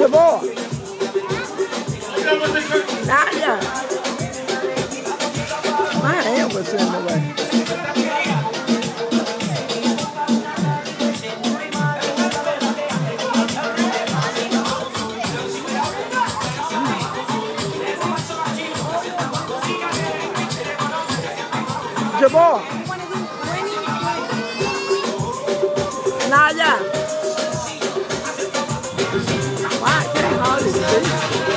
sabor. Nada. Amarelo você, meu velho. Jabor. Nada lot. Can I hold his